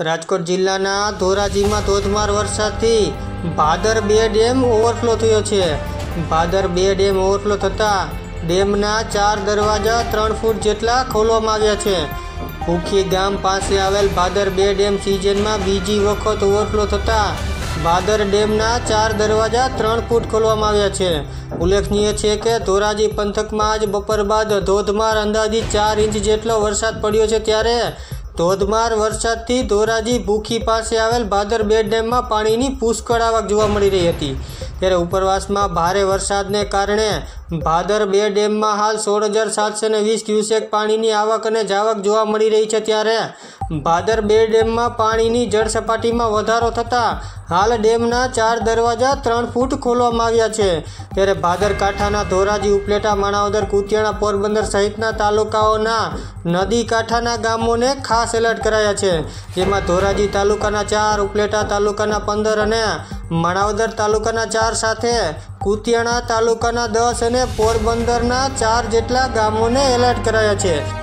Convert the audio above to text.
રાજકોટ જિલ્લાના ધોરાજીમાં ધોધમાર વરસાદથી ભાદર બે ડેમ ઓવરફ્લો થયો છે. ભાદર બે ડેમ ઓવરફ્લો થતાં ડેમના ચાર દરવાજા ત્રણ ફૂટ જેટલા ખોલવામાં આવ્યા છે. ભૂખી ગામ પાસે આવેલ ભાદર બે ડેમ સિઝનમાં બીજી વખત ઓવરફ્લો થતાં ભાદર ડેમના ચાર દરવાજા ત્રણ ફૂટ ખોલવામાં આવ્યા છે. ઉલ્લેખનીય છે કે ધોરાજી પંથકમાં આજ બપોર બાદ ધોધમાર અંદાજિત ચાર ઇંચ જેટલો વરસાદ પડ્યો છે ત્યારે ધોધમાર વરસાદથી ધોરાજી ભૂખી પાસે આવેલ ભાદર બે ડેમમાં પાણીની પુષ્કળ આવક જોવા મળી રહી હતી. ત્યારે ઉપરવાસમાં ભારે વરસાદને કારણે ભાદર બે ડેમમાં હાલ સોળ હજાર સાતસો ને વીસ ક્યુસેક પાણીની આવક અને જાવક જોવા મળી રહી છે ત્યારે ભાદર બે ડેમમાં પાણીની જળ સપાટીમાં વધારો થતાં હાલ ડેમના ચાર દરવાજા ત્રણ ફૂટ ખોલવામાં આવ્યા છે. ત્યારે ભાદર કાંઠાના ધોરાજી, ઉપલેટા, માણાવદર, કુતિયાણા, પોરબંદર સહિતના તાલુકાઓના નદી કાંઠાના ગામોને ખાસ એલર્ટ કરાયા છે. જેમાં ધોરાજી તાલુકાના ચાર, ઉપલેટા તાલુકાના પંદર અને માણાવદર તાલુકાના ચાર સાથે કુતિયાણા તાલુકાના દસ અને પોરબંદરના ચાર જેટલા ગામોને એલર્ટ કરાયા છે.